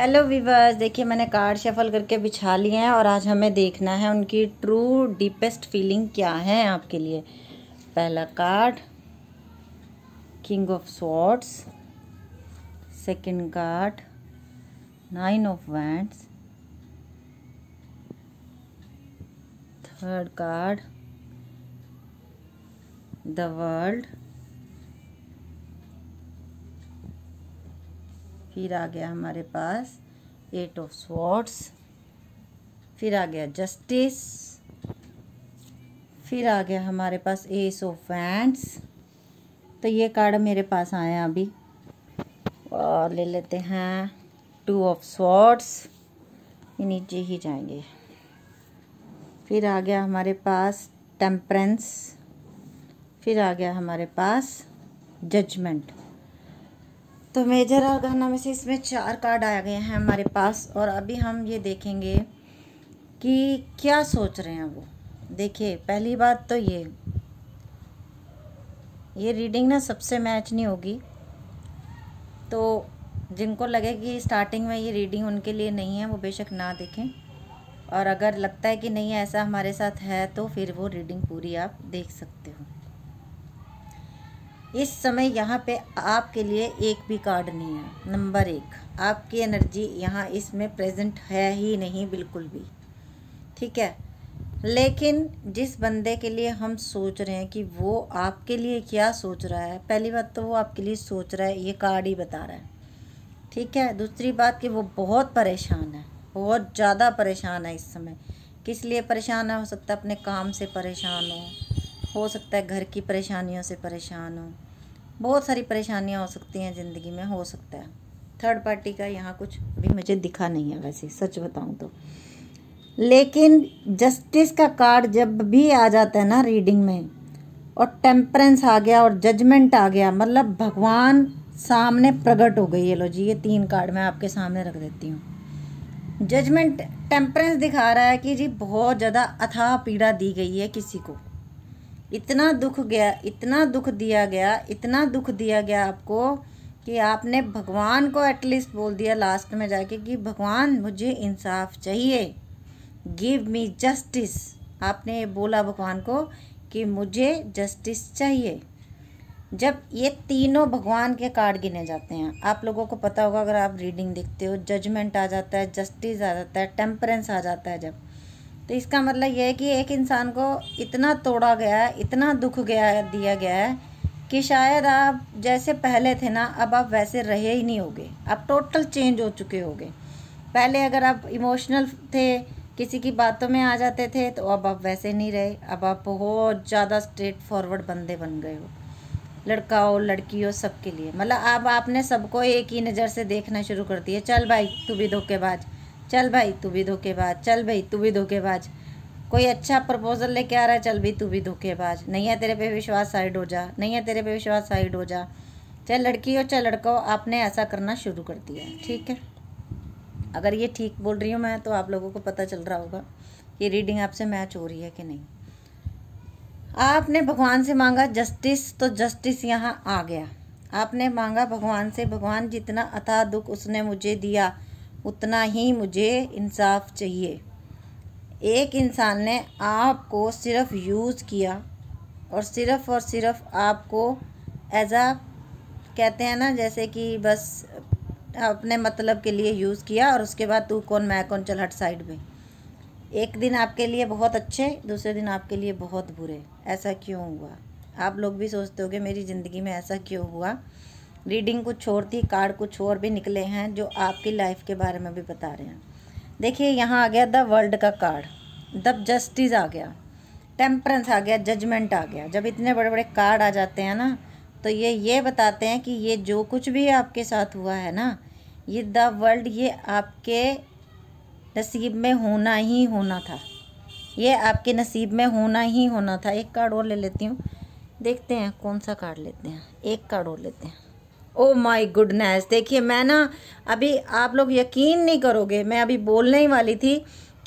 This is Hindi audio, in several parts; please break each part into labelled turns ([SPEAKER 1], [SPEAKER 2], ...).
[SPEAKER 1] हेलो वीवर्स देखिए, मैंने कार्ड शफल करके बिछा लिए हैं और आज हमें देखना है उनकी ट्रू डीपेस्ट फीलिंग क्या है आपके लिए। पहला card king of swords second card nine of wands third card the world फिर आ गया हमारे पास एट ऑफ़ स्वॉर्ड्स फिर आ गया जस्टिस फिर आ गया हमारे पास एस ऑफ़ वैंड्स तो ये कार्ड मेरे पास आए हैं अभी। और ले लेते हैं टू ऑफ़ स्वॉर्ड्स ये नीचे ही जाएँगे। फिर आ गया हमारे पास टेम्परेंस फिर आ गया हमारे पास जजमेंट तो मेजर और गहना में से इसमें चार कार्ड आ गए हैं हमारे पास और अभी हम ये देखेंगे कि क्या सोच रहे हैं वो। देखिए, पहली बात तो ये। ये रीडिंग ना सबसे मैच नहीं होगी। तो जिनको लगे कि स्टार्टिंग में ये रीडिंग उनके लिए नहीं है, वो बेशक ना देखें। और अगर लगता है कि नहीं, ऐसा हमारे साथ है तो फिर वो रीडिंग पूरी आप देख सकते हो। इस समय यहाँ पे आपके लिए एक भी कार्ड नहीं है। नंबर एक। आपकी एनर्जी यहाँ इसमें प्रेजेंट है ही नहीं बिल्कुल भी। ठीक है? लेकिन जिस बंदे के लिए हम सोच रहे हैं कि वो आपके लिए क्या सोच रहा है, पहली बात तो वो आपके लिए सोच रहा है, ये कार्ड ही बता रहा है। ठीक है? दूसरी बात कि वो बहुत परेशान है। बहुत ज़्यादा परेशान है इस समय। किस लिए परेशान है? हो सकता है अपने काम से परेशान हो। हो सकता है घर की परेशानियों से परेशान हो। बहुत सारी परेशानियाँ हो सकती हैं ज़िंदगी में, हो सकता है। थर्ड पार्टी का यहाँ कुछ भी मुझे दिखा नहीं है वैसे, सच बताऊँ तो। लेकिन जस्टिस का कार्ड जब भी आ जाता है ना रीडिंग में, और टेम्परेंस आ गया और जजमेंट आ गया मतलब भगवान सामने प्रकट हो गई है। लो जी, ये तीन कार्ड मैं आपके सामने रख देती हूँ। जजमेंट टेम्परेंस दिखा रहा है कि जी बहुत ज़्यादा अथाह पीड़ा दी गई है किसी को। इतना दुख गया, इतना दुख दिया गया, इतना दुख दिया गया आपको कि आपने भगवान को एटलीस्ट बोल दिया लास्ट में जाके कि भगवान मुझे इंसाफ चाहिए। गिव मी जस्टिस आपने बोला भगवान को कि मुझे जस्टिस चाहिए। जब ये तीनों भगवान के कार्ड गिने जाते हैं, आप लोगों को पता होगा, अगर आप रीडिंग देखते हो जजमेंट आ जाता है जस्टिस आ जाता है टेम्परेंस आ जाता है जब। तो इसका मतलब यह है कि एक इंसान को इतना तोड़ा गया है, इतना दुख गया दिया गया है, कि शायद आप जैसे पहले थे ना, अब आप वैसे रहे ही नहीं होगे। आप टोटल चेंज हो चुके होगे। पहले अगर आप इमोशनल थे, किसी की बातों में आ जाते थे तो अब आप वैसे नहीं रहे। अब आप बहुत ज़्यादा स्ट्रेट फॉरवर्ड बंदे बन गए हो। लड़का हो, लड़की हो, सबके लिए। मतलब अब आपने सबको एक ही नज़र से देखना शुरू कर दिया। चल भाई, तू भी धोखेबाज। चल भाई, तू भी धोखेबाज, चल भाई, तू भी धोखेबाज। कोई अच्छा प्रपोजल लेके आ रहा है, चल भाई, तू भी धोखेबाज। नहीं है तेरे पे विश्वास साइड हो जा। नहीं है तेरे पे विश्वास साइड हो जा। चाहे लड़की हो, चाहे लड़का हो, आपने ऐसा करना शुरू कर दिया ठीक है? अगर ये ठीक बोल रही हूँ मैं तो आप लोगों को पता चल रहा होगा कि रीडिंग आपसे मैच हो रही है कि नहीं। आपने भगवान से मांगा जस्टिस तो जस्टिस यहाँ आ गया। आपने मांगा भगवान से, भगवान जितना अथा दुख उसने मुझे दिया उतना ही मुझे इंसाफ चाहिए। एक इंसान ने आपको सिर्फ़ यूज़ किया और सिर्फ़ और सिर्फ़ आपको एज आ कहते हैं ना, जैसे कि बस अपने मतलब के लिए यूज़ किया और उसके बाद तू कौन, मैं कौन, चल हट साइड में। एक दिन आपके लिए बहुत अच्छे, दूसरे दिन आपके लिए बहुत बुरे। ऐसा क्यों हुआ? आप लोग भी सोचते होगे, मेरी ज़िंदगी में ऐसा क्यों हुआ? रीडिंग कुछ और थी, कार्ड कुछ और भी निकले हैं जो आपकी लाइफ के बारे में भी बता रहे हैं। देखिए, यहाँ आ गया द वर्ल्ड का कार्ड। द जस्टिस आ गया। टेम्परेंस आ गया, जजमेंट आ गया। जब इतने बड़े बड़े कार्ड आ जाते हैं ना तो ये ये बताते हैं कि ये जो कुछ भी आपके साथ हुआ है ना, ये द वर्ल्ड ये आपके नसीब में होना ही होना था। ये आपके नसीब में होना ही होना था। एक कार्ड और ले लेती हूँ। देखते हैं कौन सा कार्ड लेते हैं। एक कार्ड और लेते हैं। ओ माई गुडनेस देखिए, मैं ना अभी आप लोग यकीन नहीं करोगे, मैं अभी बोलने ही वाली थी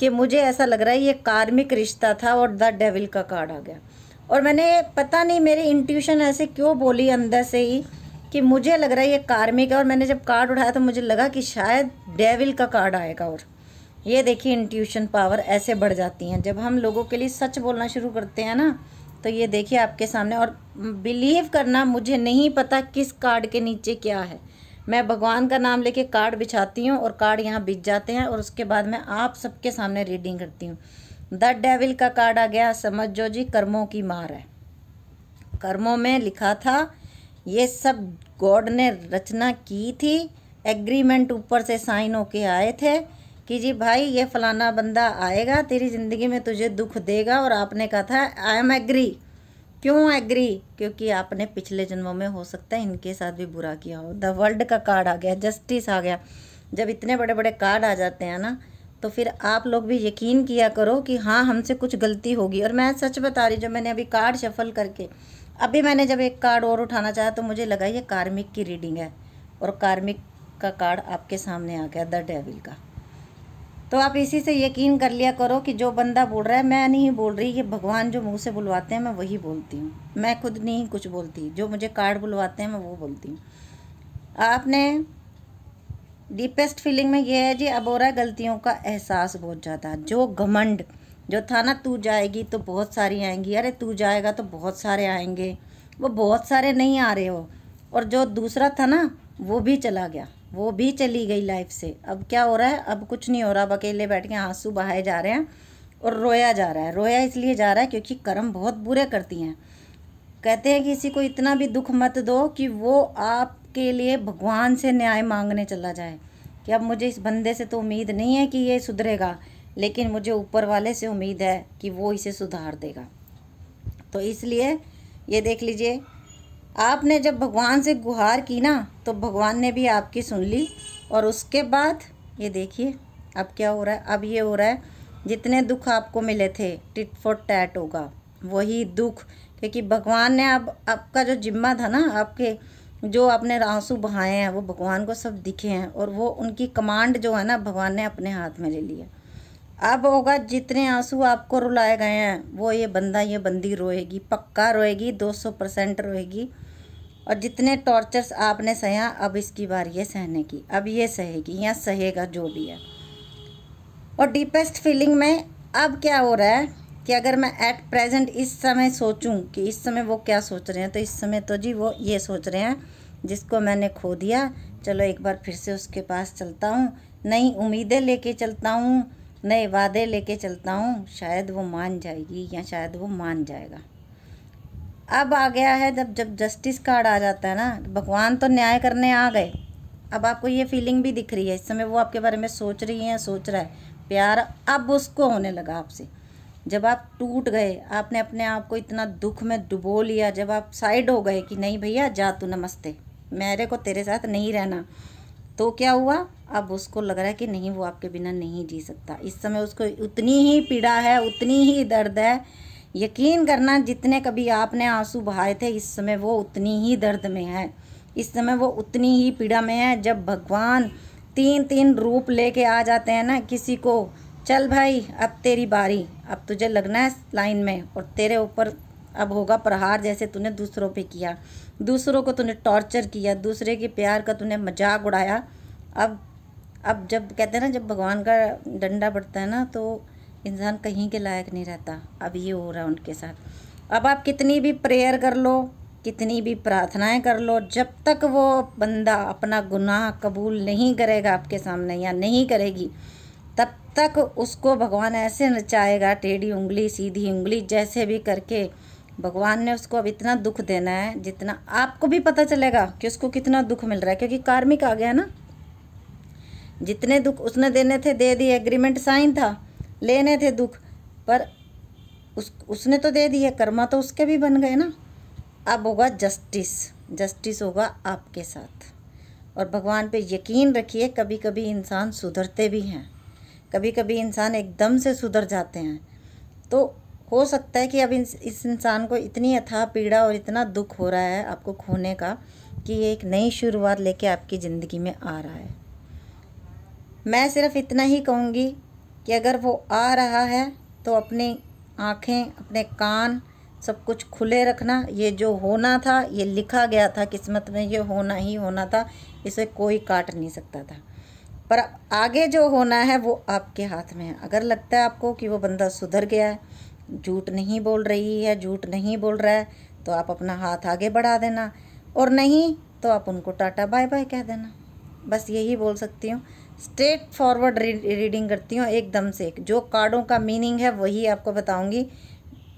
[SPEAKER 1] कि मुझे ऐसा लग रहा है ये कार्मिक रिश्ता था और द डेविल का कार्ड आ गया। और मैंने पता नहीं, मेरी इंट्यूशन ऐसे क्यों बोली अंदर से ही कि मुझे लग रहा है ये कार्मिक है। और मैंने जब कार्ड उठाया तो मुझे लगा कि शायद डेविल का कार्ड आएगा और। ये देखिए इंट्यूशन पावर ऐसे बढ़ जाती हैं। जब हम लोगों के लिए सच बोलना शुरू करते हैं ना तो ये देखिए आपके सामने और बिलीव करना, मुझे नहीं पता किस कार्ड के नीचे क्या है। मैं भगवान का नाम लेके कार्ड बिछाती हूँ और कार्ड यहाँ बिछ जाते हैं और उसके बाद मैं आप सबके सामने रीडिंग करती हूँ। द डेविल का कार्ड आ गया, समझ जो जी, कर्मों की मार है। कर्मों में लिखा था, ये सब गॉड ने रचना की थी एग्रीमेंट ऊपर से साइन होके आए थे। कि जी भाई, ये फलाना बंदा आएगा, तेरी ज़िंदगी में तुझे दुख देगा और आपने कहा था आई एम एग्री क्यों एग्री क्योंकि आपने पिछले जन्मों में हो सकता है इनके साथ भी बुरा किया हो। द वर्ल्ड का कार्ड आ गया जस्टिस आ गया। जब इतने बड़े बड़े कार्ड आ जाते हैं ना तो फिर आप लोग भी यकीन किया करो कि हाँ हमसे कुछ गलती होगी। और मैं सच बता रही जब मैंने अभी कार्ड शफल करके, अभी मैंने जब एक कार्ड और उठाना चाहा तो मुझे लगा ये कार्मिक की रीडिंग है। और कार्मिक का कार्ड आपके सामने आ गया द डेविल का। तो आप इसी से यकीन कर लिया करो कि जो बंदा बोल रहा है, मैं नहीं बोल रही, ये भगवान जो मुँह से बुलवाते हैं, मैं वही बोलती हूँ। मैं खुद नहीं कुछ बोलती, जो मुझे कार्ड बुलवाते हैं, मैं वो बोलती हूँ। आपने डीपेस्ट फीलिंग में ये है जी, अब रहा है गलतियों का एहसास बहुत ज़्यादा। जो घमंड, जो था ना, तू जाएगी तो बहुत सारी आएँगी, अरे तू जाएगा तो बहुत सारे आएँगे, वो बहुत सारे नहीं आ रहे हो, और जो दूसरा था ना, वो भी चला गया। वो भी चली गई लाइफ से। अब क्या हो रहा है? अब कुछ नहीं हो रहा। अब अकेले बैठ के आँसू बहाए जा रहे हैं और रोया जा रहा है। रोया इसलिए जा रहा है क्योंकि कर्म बहुत बुरे करती हैं। कहते हैं कि किसी को इतना भी दुख मत दो कि वो आपके लिए भगवान से न्याय मांगने चला जाए। कि अब मुझे इस बंदे से तो उम्मीद नहीं है कि ये सुधरेगा, लेकिन मुझे ऊपर वाले से उम्मीद है कि वो इसे सुधार देगा। तो इसलिए ये देख लीजिए आपने जब भगवान से गुहार की ना तो भगवान ने भी आपकी सुन ली। और उसके बाद, ये देखिए, अब क्या हो रहा है? अब ये हो रहा है, जितने दुख आपको मिले थे, टिट फॉर टैट होगा, वही दुख। क्योंकि भगवान ने अब, आपका जो जिम्मा था ना, आपके जो आपने आँसू बहाए हैं, वो भगवान को सब दिखे हैं, और वो उनकी कमांड जो है ना, भगवान ने अपने हाथ में ले लिया अब होगा जितने आँसू आपको रुलाए गए हैं, वो ये बंदा, ये बंदी रोएगी, पक्का रोएगी, दो सौ परसेंट रोएगी। और जितने टॉर्चर्स आपने सहा अब इसकी बार ये सहने की, अब ये सहेगी, या सहेगा जो भी है। और डीपेस्ट फीलिंग में अब क्या हो रहा है कि अगर मैं एट प्रेजेंट इस समय सोचूं कि इस समय वो क्या सोच रहे हैं तो इस समय तो जी वो ये सोच रहे हैं, जिसको मैंने खो दिया, चलो एक बार फिर से उसके पास चलता हूँ। नई उम्मीदें लेके चलता हूँ नए वादे लेके चलता हूँ, शायद वो मान जाएगी या शायद वो मान जाएगा। अब आ गया है जब जब जस्टिस कार्ड आ जाता है ना, भगवान तो न्याय करने आ गए। अब आपको ये फीलिंग भी दिख रही है, इस समय वो आपके बारे में सोच रही है, सोच रहा है। प्यार अब उसको होने लगा आपसे। जब आप टूट गए, आपने अपने आप को इतना दुख में डुबो लिया, जब आप साइड हो गए कि नहीं भैया, जा तू, नमस्ते। मेरे को तेरे साथ नहीं रहना। तो क्या हुआ? अब उसको लग रहा है कि नहीं, वो आपके बिना नहीं जी सकता। इस समय उसको उतनी ही पीड़ा है, उतनी ही दर्द है। यकीन करना, जितने कभी आपने आँसू बहाए थे, इस समय वो उतनी ही दर्द में है। इस समय वो उतनी ही पीड़ा में है। जब भगवान तीन तीन रूप लेके आ जाते हैं ना, किसी को, चल भाई, अब तेरी बारी। अब तुझे लगना है लाइन में और तेरे ऊपर अब होगा प्रहार जैसे तूने दूसरों पे किया। दूसरों को तूने टॉर्चर किया, दूसरे के प्यार का तूने मज़ाक उड़ाया। अब अब जब कहते हैं ना, जब भगवान का डंडा पड़ता है ना तो इंसान कहीं के लायक नहीं रहता। अब ये हो रहा है उनके साथ। अब आप कितनी भी प्रेयर कर लो, कितनी भी प्रार्थनाएँ कर लो, जब तक वो बंदा अपना गुनाह कबूल नहीं करेगा आपके सामने या नहीं करेगी, तब तक उसको भगवान ऐसे नचाएगा, टेढ़ी उंगली, सीधी उंगली, जैसे भी करके भगवान ने उसको अब इतना दुख देना है, जितना आपको भी पता चलेगा कि उसको कितना दुख मिल रहा है, क्योंकि कार्मिक आ गया ना। जितने दुख उसने देने थे, दे दिए एग्रीमेंट साइन था, लेने थे दुख, पर उस, उसने तो दे दिए, कर्मा तो उसके भी बन गए ना। अब होगा जस्टिस जस्टिस होगा आपके साथ। और भगवान पे यकीन रखिए कभी कभी इंसान सुधरते भी हैं कभी कभी इंसान एकदम से सुधर जाते हैं। तो हो सकता है कि अब इस इस इंसान को इतनी अथाह पीड़ा और इतना दुख हो रहा है आपको खोने का कि ये एक नई शुरुआत लेके आपकी ज़िंदगी में आ रहा है। मैं सिर्फ़ इतना ही कहूँगी कि अगर वो आ रहा है तो अपनी आँखें, अपने कान सब कुछ खुले रखना। ये जो होना था, ये लिखा गया था, किस्मत में ये होना ही होना था, इसे कोई काट नहीं सकता था। पर आगे जो होना है, वो आपके हाथ में है। अगर लगता है आपको कि वो बंदा सुधर गया है झूठ नहीं बोल रही है, झूठ नहीं बोल रहा है तो आप अपना हाथ आगे बढ़ा देना। और नहीं तो आप उनको टाटा बाय बाय कह देना। बस यही बोल सकती हूँ। स्ट्रेट फॉरवर्ड रीडिंग करती हूँ, एकदम से। जो कार्डों का मीनिंग है, वही आपको बताऊँगी।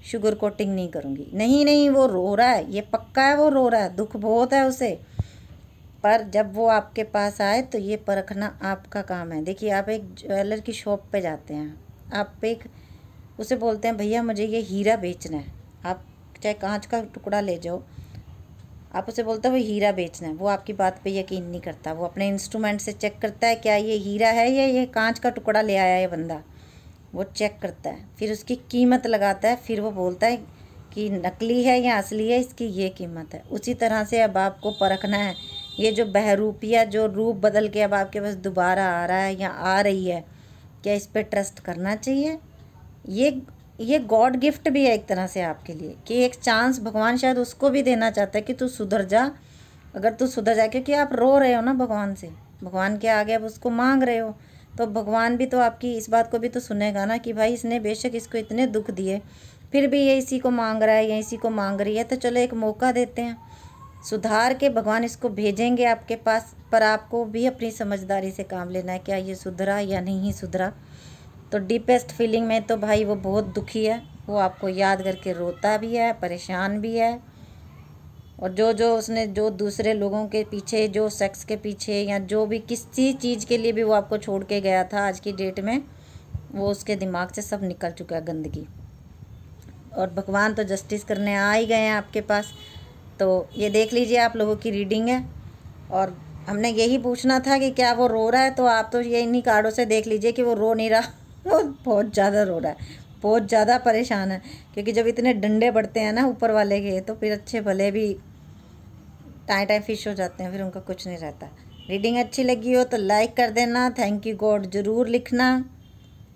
[SPEAKER 1] शुगर कोटिंग नहीं करूँगी। नहीं नहीं, वो रो रहा है। ये पक्का है, वो रो रहा है। दुख बहुत है उसे। पर जब वो आपके पास आए तो ये परखना आपका काम है। देखिए, आप एक ज्वेलर की शॉप पे जाते हैं। आप एक उसे बोलते हैं, भैया, मुझे ये हीरा बेचना है। आप चाहे कांच का टुकड़ा ले जाओ। आप उसे बोलते हो, वो हीरा बेचना है। वो आपकी बात पे यकीन नहीं करता। वो अपने इंस्ट्रूमेंट से चेक करता है, क्या ये हीरा है या ये कांच का टुकड़ा ले आया है बंदा? वो चेक करता है। फिर उसकी कीमत लगाता है। फिर वो बोलता है कि नकली है या असली है, इसकी ये कीमत है। उसी तरह से अब आपको परखना है। ये जो बहरूपिया, जो रूप बदल के अब आपके पास दोबारा आ रहा है या आ रही है, क्या इस पर ट्रस्ट करना चाहिए? ये ये गॉड गिफ्ट भी है एक तरह से आपके लिए, कि एक चांस भगवान शायद उसको भी देना चाहता है कि तू सुधर जा। अगर तू सुधर जा, क्योंकि आप रो रहे हो ना भगवान से, भगवान के आगे आप उसको मांग रहे हो तो भगवान भी तो आपकी इस बात को भी तो सुनेगा ना कि भाई इसने बेशक इसको इतने दुख दिए, फिर भी ये इसी को मांग रहा है, या इसी को मांग रही है तो चलो एक मौका देते हैं। सुधार के भगवान इसको भेजेंगे आपके पास, पर आपको भी अपनी समझदारी से काम लेना है क्या ये सुधरा या नहीं सुधरा। तो डीपेस्ट फीलिंग में तो भाई वो बहुत दुखी है। वो आपको याद करके रोता भी है, परेशान भी है। और जो जो उसने, जो दूसरे लोगों के पीछे, जो सेक्स के पीछे या जो भी किसी चीज़ के लिए भी वो आपको छोड़ के गया था आज की डेट में, वो उसके दिमाग से सब निकल चुका है गंदगी। और भगवान तो जस्टिस करने आ ही गए हैं आपके पास। तो ये देख लीजिए आप लोगों की रीडिंग है। और हमने यही पूछना था कि क्या वो रो रहा है तो आप तो ये इन्हीं कार्डों से देख लीजिए कि वो रो नहीं रहा। वो बहुत ज़्यादा रो रहा है, बहुत ज़्यादा परेशान है, क्योंकि जब इतने डंडे बढ़ते हैं ना ऊपर वाले के तो फिर अच्छे भले भी टाइम टाइम फ़िश हो जाते हैं, फिर उनका कुछ नहीं रहता। रीडिंग अच्छी लगी हो तो लाइक कर देना, थैंक यू गॉड ज़रूर लिखना।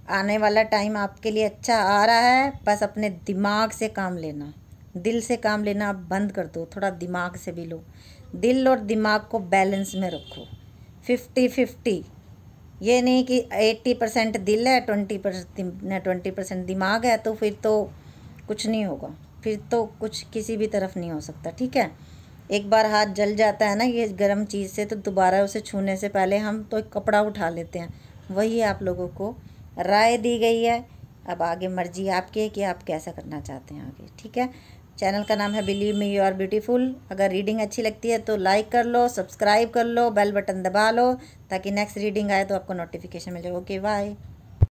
[SPEAKER 1] आने वाला टाइम आपके लिए अच्छा आ रहा है, बस अपने दिमाग से काम लेना। दिल से काम लेना आप बंद कर दो, थोड़ा दिमाग से भी लो। दिल और दिमाग को बैलेंस में रखो। Fifty fifty. ये नहीं कि एट्टी परसेंट दिल है, ट्वेंटी परसेंट ट्वेंटी परसेंट दिमाग है तो फिर तो कुछ नहीं होगा। फिर तो कुछ किसी भी तरफ़ नहीं हो सकता, ठीक है? एक बार हाथ जल जाता है ना ये गर्म चीज़ से तो दोबारा उसे छूने से पहले हम तो एक कपड़ा उठा लेते हैं। वही आप लोगों को राय दी गई है। अब आगे मर्ज़ी आपकी है कि आप कैसा करना चाहते हैं आगे, ठीक है? चैनल का नाम है believe me you are beautiful. अगर रीडिंग अच्छी लगती है तो लाइक कर लो सब्सक्राइब कर लो बेल बटन दबा लो, ताकि नेक्स्ट रीडिंग आए तो आपको नोटिफिकेशन मिल जाए। Okay bye